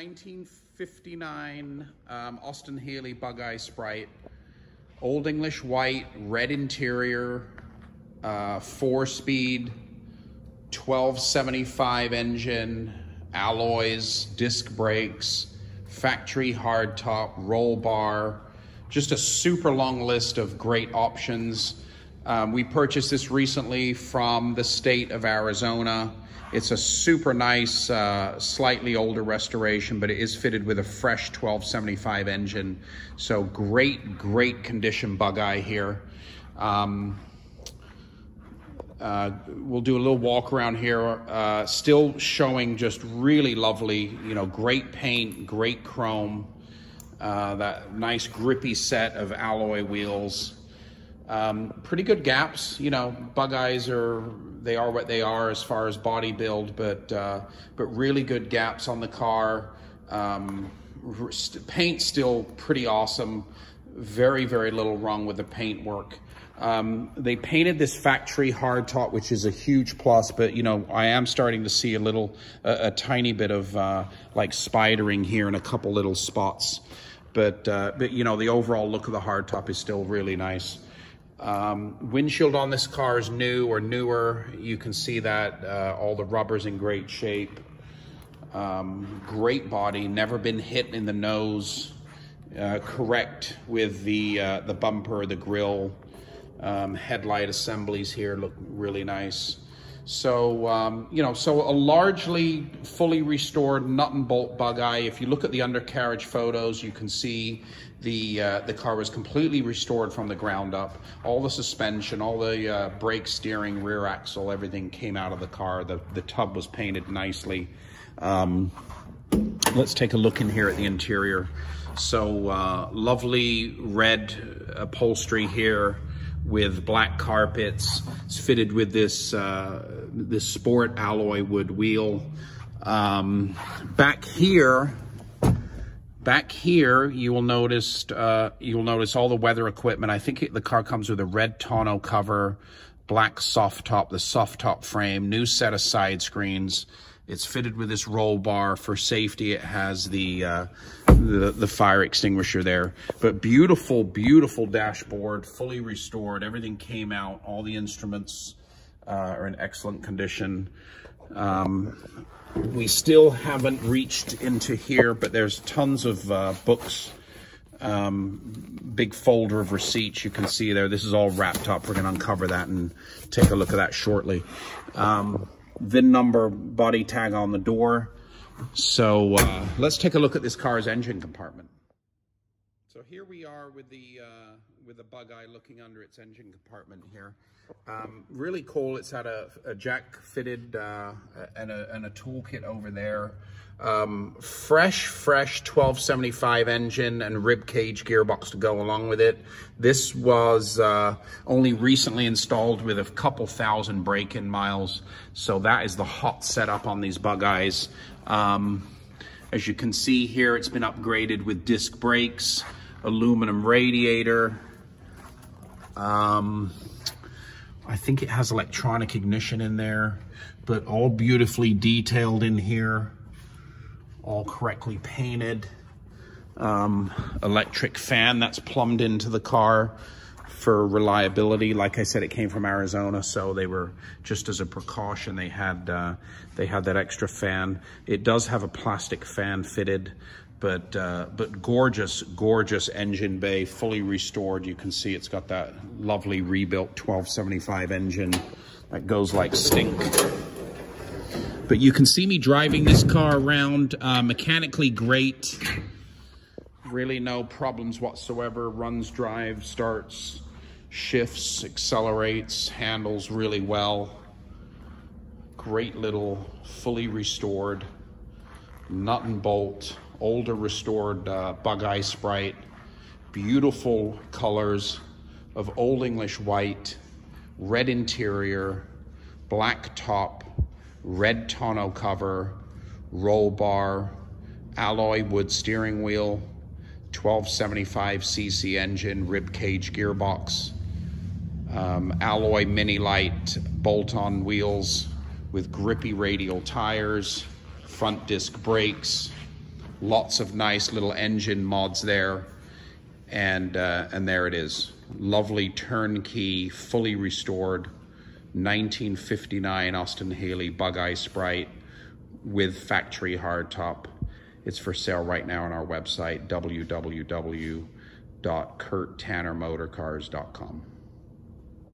this is our 1959 um, Austin Healey Bug Eye Sprite. Old English white, red interior, uh, four speed, 1275 engine, alloys, disc brakes, factory hardtop, roll bar, just a super long list of great options. Um, we purchased this recently from the state of Arizona. It's a super nice, uh, slightly older restoration, but it is fitted with a fresh 1275 engine. So great, great condition bug eye here. Um, uh, we'll do a little walk around here, uh, still showing just really lovely, you know, great paint, great chrome, uh, that nice grippy set of alloy wheels. Um, pretty good gaps, you know, bug eyes are, they are what they are as far as body build, but, uh, but really good gaps on the car. Um, paint still pretty awesome. Very, very little wrong with the paint work. Um, they painted this factory hardtop, which is a huge plus, but you know, I am starting to see a little, a, a tiny bit of uh, like spidering here in a couple little spots. But, uh, but you know, the overall look of the hardtop is still really nice. Um, windshield on this car is new or newer. You can see that uh, all the rubber's in great shape. Um, great body, never been hit in the nose. Uh, correct with the uh, the bumper, the grill, um, headlight assemblies here look really nice. So, um, you know, so a largely fully restored nut and bolt bug eye. If you look at the undercarriage photos, you can see the uh, the car was completely restored from the ground up. All the suspension, all the uh, brake, steering, rear axle, everything came out of the car. The, the tub was painted nicely. Um, let's take a look in here at the interior. So uh, lovely red upholstery here with black carpets. It's fitted with this uh, this sport alloy wood wheel. Um, back here, back here, you will notice uh, you will notice all the weather equipment. I think the car comes with a red tonneau cover, black soft top, the soft top frame, new set of side screens. It's fitted with this roll bar for safety. It has the, uh, the, the fire extinguisher there. But beautiful, beautiful dashboard, fully restored. Everything came out. All the instruments uh, are in excellent condition. Um, we still haven't reached into here, but there's tons of uh, books um, big folder of receipts you can see there. This is all wrapped up. We're going to uncover that and take a look at that shortly. Um, VIN number body tag on the door. So uh, let's take a look at this car's engine compartment. So here we are with the uh, with the bug eye looking under its engine compartment here. Um, really cool. It's had a, a jack fitted uh, and, a, and a toolkit over there. Um, fresh, fresh 1275 engine and rib cage gearbox to go along with it. This was uh, only recently installed with a couple thousand break-in miles. So that is the hot setup on these bug eyes. Um, as you can see here, it's been upgraded with disc brakes, aluminum radiator. Um, I think it has electronic ignition in there, but all beautifully detailed in here all correctly painted. Um, electric fan that's plumbed into the car for reliability. Like I said, it came from Arizona, so they were just as a precaution. They had uh, they had that extra fan. It does have a plastic fan fitted, but uh, but gorgeous, gorgeous engine bay, fully restored. You can see it's got that lovely rebuilt 1275 engine that goes like stink. But you can see me driving this car around, uh, mechanically great. Really no problems whatsoever. Runs, drives, starts, shifts, accelerates, handles really well. Great little, fully restored, nut and bolt, older restored uh, bug eye sprite. Beautiful colors of Old English white, red interior, black top, red tonneau cover, roll bar, alloy wood steering wheel, 1275 cc engine, rib cage gearbox, um, alloy Minilite bolt-on wheels with grippy radial tires, front disc brakes, Lots of nice little engine mods there. And, uh, and there it is. Lovely turnkey, fully restored 1959 Austin Healey Bug Eye Sprite with factory hardtop. It's for sale right now on our website, www.kurttannermotorcars.com.